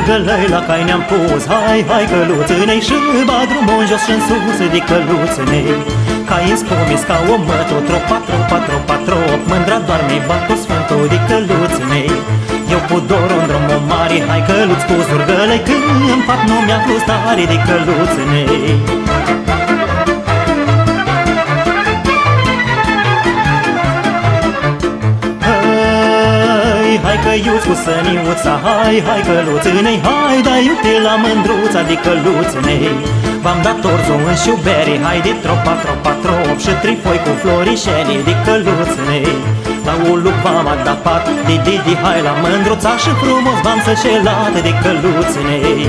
zurgălăi la cai ne-am pus. Hai, hai căluțânei și ba drumul jos și-n sus de căluțânei Cai în spomis ca o mătă, tropa, tropa, tropa, trop Mândra doarme batul sfântul de căluțânei Eu cu dorul în drumul mare, hai căluț cu zurgălăi Când în pat nu mi-a fost tare de căluțânei hai căiuț cu săniuța Hai, hai căluțânei, hai da iute la mândruța de căluțânei. V-am dat orzo în șubere, hai de tropa, tropa, trop Și trifoi cu florișele de căluțânei. La uluc v-am adapat, de didi, hai la mândruța Și frumos v-am sășelat de căluțânei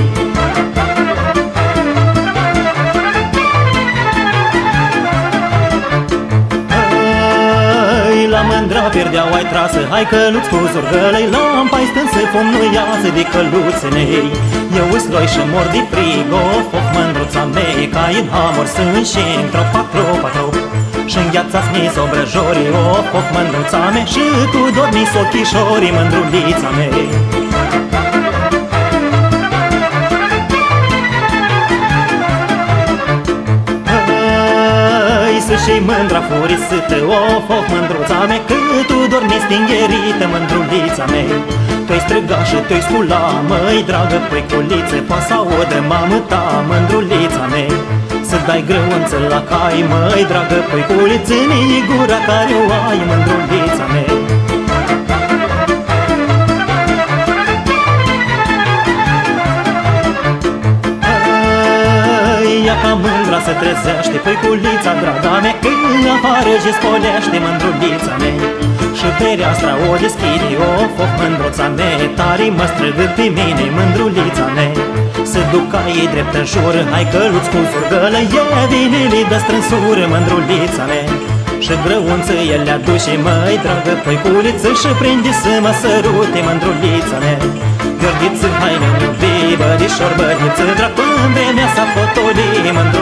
mândra pierdeau ai trasă Hai căluț cu zurgălei La pai stânsă fum nu iasă de căluțenei Eu îs loi și mor de frigo Foc mândruța mei Ca în hamor sunt și în tropa, tropa, trop Și-n gheața-ți mis obrăjorii O foc mândruța mea Și tu dormi ochișorii Mândrulița mei și mândra furisâtă Of, of, mândruța mea Cât tu dormi stingherită, mândrulița mea. Tu-i striga și tu-i scula Măi, dragă păiculiță Poate să audă mamă ta, mândrulița mea. Să dai grăunță la cai Măi, dragă păiculiță Ni gura care o ai, mândrulița mea se trezește Păiculița, draga mea, când afară și spolește mândrulița mea. Și fereastra o deschide, o foc mândruța mea Tare mă străgât pe mine, mândrulița mea. Se duca ei drept în jur, hai căluț cu zurgălă E vine li dă strânsură, mândrulița mea. Și grăunță el le aduce, măi, dragă păiculiță Și prinde să mă sărute, mândrulița mea. Gărdiță, hai ne iubi, bădișor, bădiță Drag până vremea s-a potoli, mândrulița